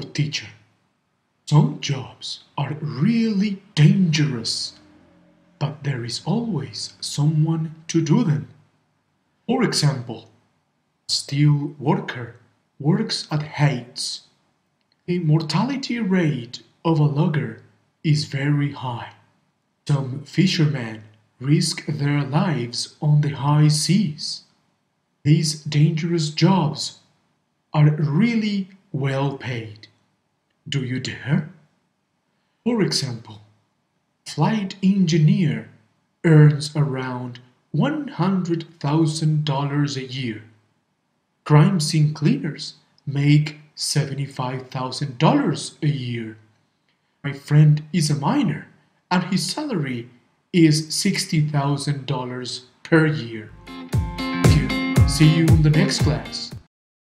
teacher. Some jobs are really dangerous, but there is always someone to do them. For example, a steel worker works at heights. The mortality rate of a logger is very high. Some fishermen risk their lives on the high seas. These dangerous jobs are really well paid. Do you dare? For example, flight engineer earns around $100,000 a year. Crime scene cleaners make $75,000 a year. My friend is a miner and his salary is $60,000 per year. See you in the next class.